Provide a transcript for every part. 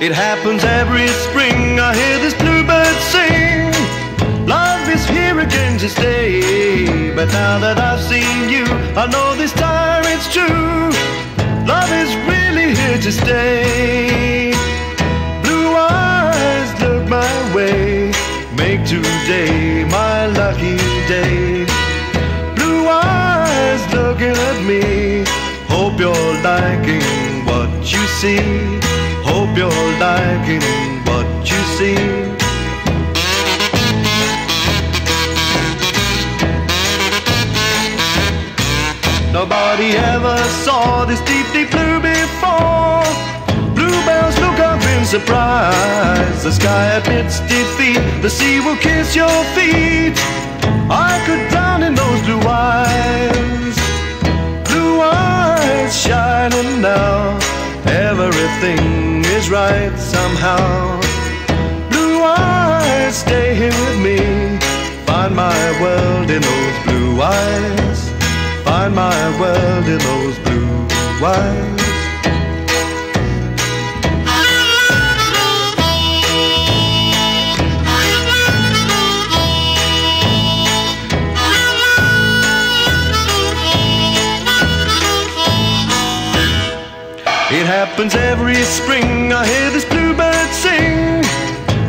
It happens every spring. I hear this bluebird sing. Love is here again to stay. But now that I've seen you, I know this time it's true. Love is really here to stay. Blue eyes look my way. Make today my lucky day. Blue eyes looking at me. Hope you're liking what you see. You're liking what you see. Nobody ever saw this deep, deep blue before. Bluebells look up in surprise. The sky admits defeat. The sea will kiss your feet. I could drown in those blue eyes. Everything is right somehow. Blue eyes, stay here with me. Find my world in those blue eyes. Find my world in those blue eyes. It happens every spring. I hear this bluebird sing.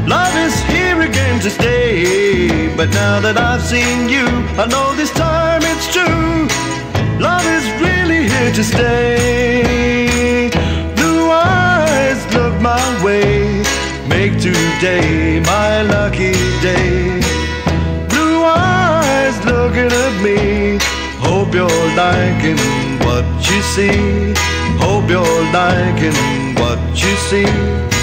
Love is here again to stay. But now that I've seen you, I know this time it's true. Love is really here to stay. Blue eyes look my way. Make today my lucky liking what you see. Hope you're liking what you see.